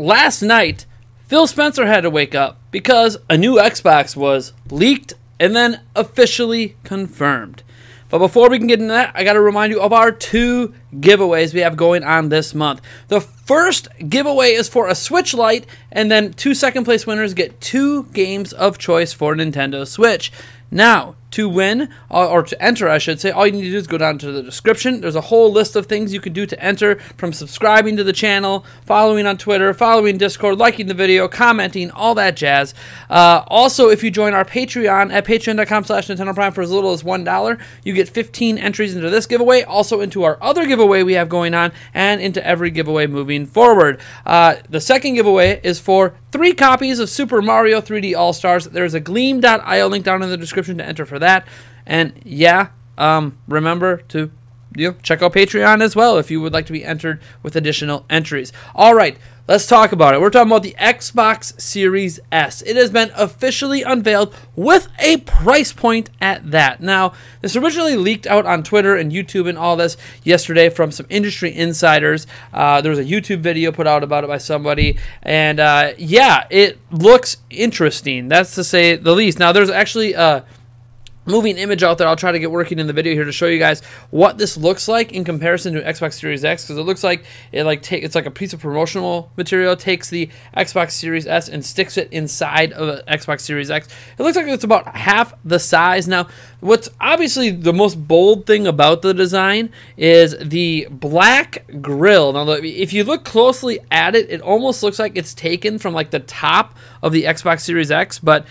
last night, Phil Spencer had to wake up because a new Xbox was leaked and then officially confirmed. But before we can get into that, I got to remind you of our two giveaways we have going on this month. The first giveaway is for a Switch Lite, and then two second place winners get two games of choice for Nintendo Switch. Now, to win, or to enter, I should say, all you need to do is go down to the description. There's a whole list of things you can do to enter from subscribing to the channel, following on Twitter, following Discord, liking the video, commenting, all that jazz. Uh, also, if you join our Patreon at patreon.com slash Nintendo Prime for as little as $1, you get 15 entries into this giveaway, also into our other giveaway we have going on, and into every giveaway moving forward. Uh, the second giveaway is for three copies of Super Mario 3D All Stars. There's a gleam.io link down in the description to enter for that. And yeah, um, remember to you know, check out Patreon as well if you would like to be entered with additional entries. All right, let's talk about it. We're talking about the Xbox Series S. It has been officially unveiled with a price point at that. Now, this originally leaked out on Twitter and YouTube and all this yesterday from some industry insiders. Uh, there was a YouTube video put out about it by somebody, and uh, yeah, it looks interesting. That's to say the least. Now, there's actually. Uh, moving image out there. I'll try to get working in the video here to show you guys what this looks like in comparison to Xbox Series X because it looks like it like take it's like a piece of promotional material takes the Xbox Series S and sticks it inside of an Xbox Series X. It looks like it's about half the size. Now, what's obviously the most bold thing about the design is the black grill. Now, if you look closely at it, it almost looks like it's taken from like the top of the Xbox Series X, but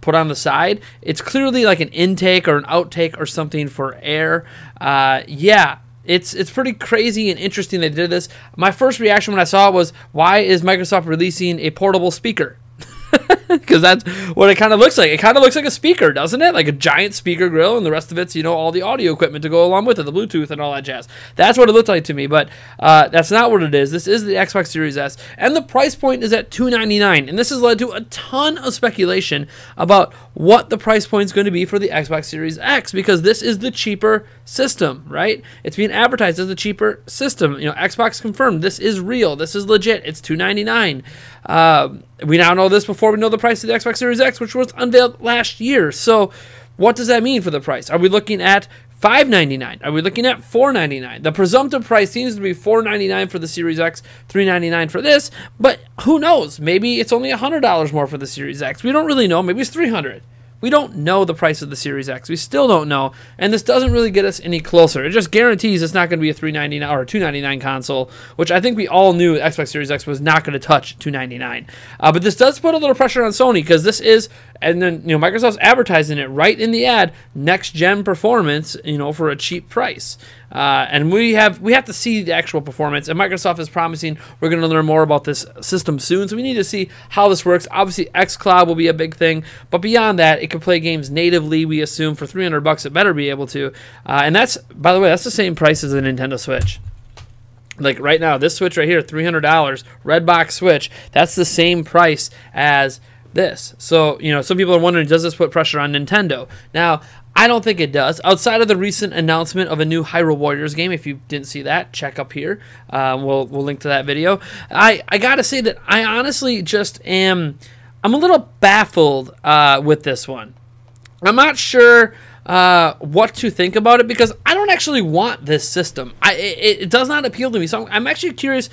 put on the side. It's clearly like an intake or an outtake or something for air. Uh, yeah, it's it's pretty crazy and interesting they did this. My first reaction when I saw it was, why is Microsoft releasing a portable speaker? because that's what it kind of looks like. It kind of looks like a speaker, doesn't it? Like a giant speaker grill, and the rest of it's you know all the audio equipment to go along with it, the Bluetooth and all that jazz. That's what it looked like to me, but uh, that's not what it is. This is the Xbox Series S, and the price point is at two ninety nine, and this has led to a ton of speculation about what the price point is going to be for the Xbox Series X because this is the cheaper system, right? It's being advertised as the cheaper system. You know, Xbox confirmed this is real, this is legit. It's two ninety nine. Uh, we now know this before we know the price of the Xbox Series X, which was unveiled last year. So, what does that mean for the price? Are we looking at 599? Are we looking at 499? The presumptive price seems to be 499 for the Series X, 399 for this, but who knows? Maybe it's only $100 more for the Series X. We don't really know. Maybe it's 300 we don't know the price of the Series X. We still don't know, and this doesn't really get us any closer. It just guarantees it's not going to be a 399 or a 299 console, which I think we all knew Xbox Series X was not going to touch 299. Uh, but this does put a little pressure on Sony because this is, and then you know Microsoft's advertising it right in the ad, next gen performance, you know, for a cheap price. Uh, and we have we have to see the actual performance. And Microsoft is promising we're going to learn more about this system soon. So we need to see how this works. Obviously, XCloud will be a big thing, but beyond that, it can play games natively. We assume for 300 bucks, it better be able to. Uh, and that's by the way, that's the same price as the Nintendo Switch like right now this switch right here $300 red box switch that's the same price as this so you know some people are wondering does this put pressure on nintendo now I don't think it does. Outside of the recent announcement of a new Hyrule Warriors game, if you didn't see that, check up here. Um, we'll we'll link to that video. I I gotta say that I honestly just am. I'm a little baffled uh, with this one. I'm not sure uh, what to think about it because I don't actually want this system. I it, it does not appeal to me. So I'm, I'm actually curious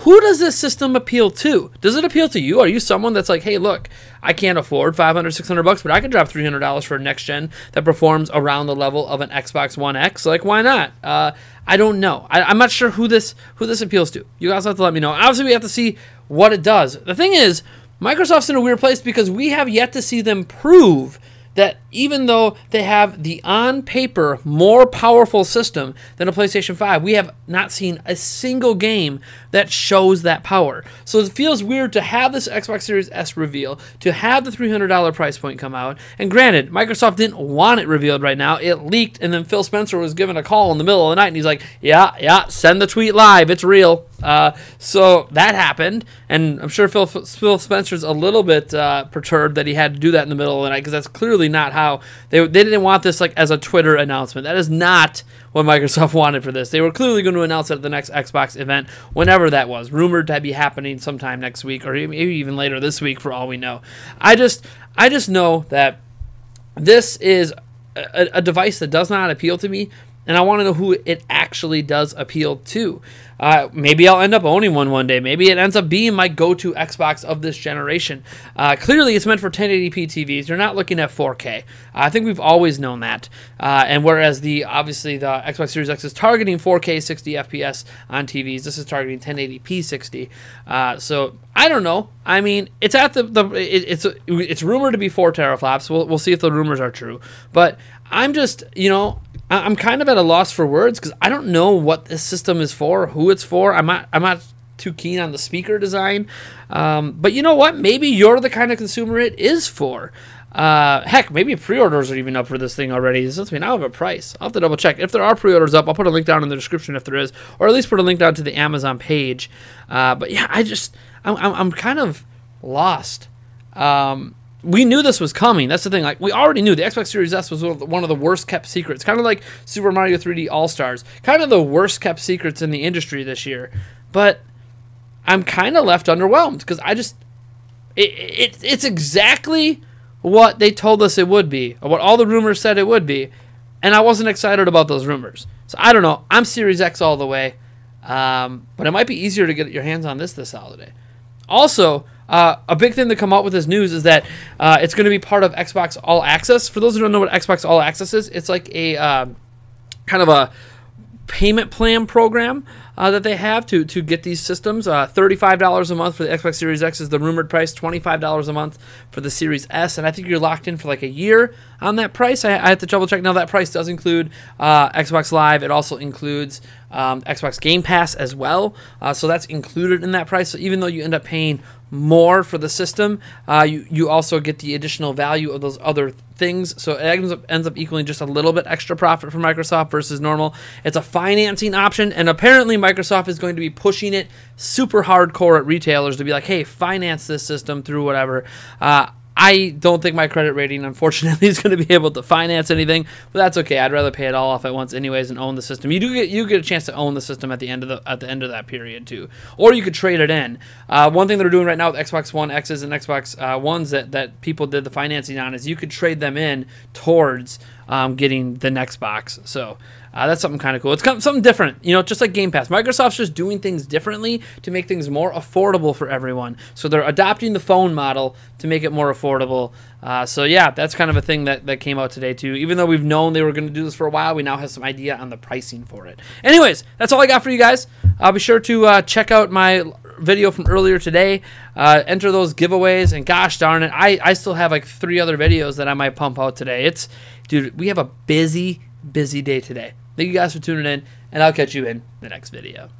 who does this system appeal to? Does it appeal to you? Are you someone that's like, hey, look, I can't afford 500, 600 bucks, but I can drop $300 for a next gen that performs around the level of an Xbox One X? Like, why not? Uh, I don't know. I, am not sure who this who this appeals to. You guys have to let me know. Obviously, we have to see what it does. The thing is, Microsoft's in a weird place because we have yet to see them prove that even though they have the on paper more powerful system than a PlayStation 5, we have not seen a single game that shows that power. So it feels weird to have this Xbox Series S reveal, to have the $300 price point come out. And granted, Microsoft didn't want it revealed right now. It leaked, and then Phil Spencer was given a call in the middle of the night, and he's like, Yeah, yeah, send the tweet live. It's real. Uh, so that happened, and I'm sure Phil, Phil Spencer's a little bit uh, perturbed that he had to do that in the middle of the night because that's clearly not how how they they didn't want this like as a Twitter announcement. That is not what Microsoft wanted for this. They were clearly going to announce it at the next Xbox event, whenever that was, rumored to be happening sometime next week or maybe even later this week, for all we know. I just I just know that this is a, a device that does not appeal to me and I want to know who it actually does appeal to. Uh, maybe I'll end up owning one one day. Maybe it ends up being my go-to Xbox of this generation. Uh, clearly, it's meant for 1080p TVs. You're not looking at 4K. I think we've always known that. Uh, and whereas the obviously the Xbox Series X is targeting 4K 60 FPS on TVs, this is targeting 1080p 60. Uh, so I don't know. I mean, it's at the the it, it's it's rumored to be four teraflops. We'll we'll see if the rumors are true. But I'm just you know I'm kind of at a loss for words because I don't know what this system is for, who it's for. I'm not. I'm not too keen on the speaker design. Um, but you know what? Maybe you're the kind of consumer it is for. Uh, heck, maybe pre-orders are even up for this thing already. Since we now have a price, I'll have to double check. If there are pre-orders up, I'll put a link down in the description if there is, or at least put a link down to the Amazon page. Uh, but yeah, I just I'm, I'm, I'm kind of lost. Um, we knew this was coming. That's the thing. Like we already knew the Xbox Series S was one of the worst kept secrets. Kind of like Super Mario 3D All Stars. Kind of the worst kept secrets in the industry this year. But I'm kind of left underwhelmed because I just it, it it's exactly what they told us it would be, or what all the rumors said it would be, and I wasn't excited about those rumors. So I don't know. I'm Series X all the way, um, but it might be easier to get your hands on this this holiday. Also, uh, a big thing to come out with this news is that uh, it's going to be part of Xbox All Access. For those who don't know what Xbox All Access is, it's like a uh, kind of a payment plan program uh, that they have to to get these systems. Uh, Thirty-five dollars a month for the Xbox Series X is the rumored price. Twenty-five dollars a month for the Series S, and I think you're locked in for like a year on that price. I, I have to double check. Now that price does include uh, Xbox Live. It also includes um, Xbox Game Pass as well, uh, so that's included in that price. So even though you end up paying more for the system, uh, you you also get the additional value of those other things. So it ends up ends up equaling just a little bit extra profit for Microsoft versus normal. It's a financing option, and apparently Microsoft is going to be pushing it super hardcore at retailers to be like, hey, finance this system through whatever. Uh, I don't think my credit rating, unfortunately, is going to be able to finance anything, but that's okay. I'd rather pay it all off at once, anyways, and own the system. You do get you get a chance to own the system at the end of the at the end of that period too, or you could trade it in. Uh, one thing they're doing right now with Xbox One X's and Xbox uh, Ones that that people did the financing on is you could trade them in towards um, getting the next box. So uh, that's something kind of cool. It's something different, you know, just like Game Pass. Microsoft's just doing things differently to make things more affordable for everyone. So they're adopting the phone model to make it more affordable. Uh, so yeah, that's kind of a thing that, that came out today too. Even though we've known they were going to do this for a while, we now have some idea on the pricing for it. Anyways, that's all I got for you guys. I'll be sure to uh, check out my video from earlier today. Uh, enter those giveaways, and gosh darn it, I, I still have like three other videos that I might pump out today. It's, dude, we have a busy, busy day today. Thank you guys for tuning in, and I'll catch you in the next video.